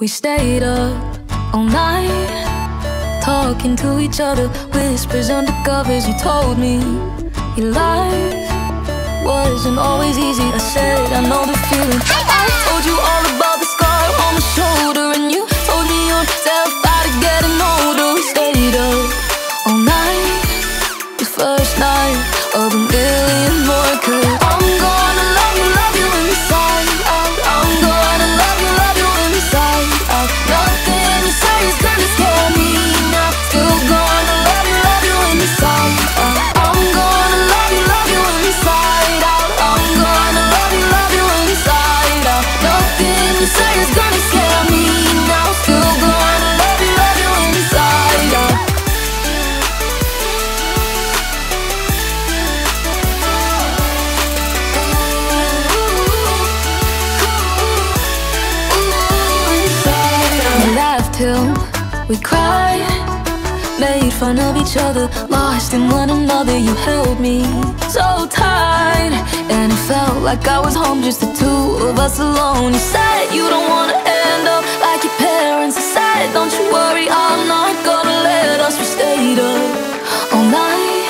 We stayed up all night, talking to each other, whispers under covers. You told me your life wasn't always easy. I said, I know the we cried, made fun of each other, lost in one another. You held me so tight, and it felt like I was home, just the two of us alone. You said you don't wanna end up like your parents. I said, Don't you worry, I'm not gonna let us. We stayed up all night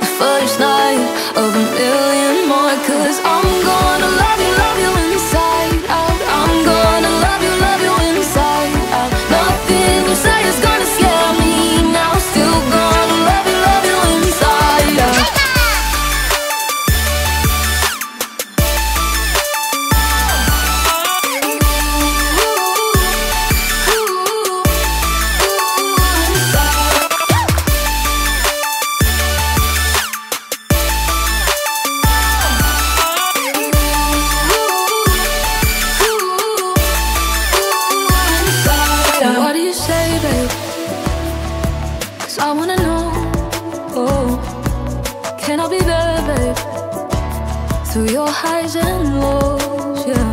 the first night of a million more Cause can I be there, babe? Through your highs and lows, yeah.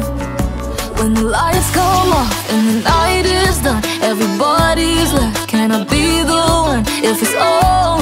When the lights come off and the night is done, everybody's left. Can I be the one? If it's all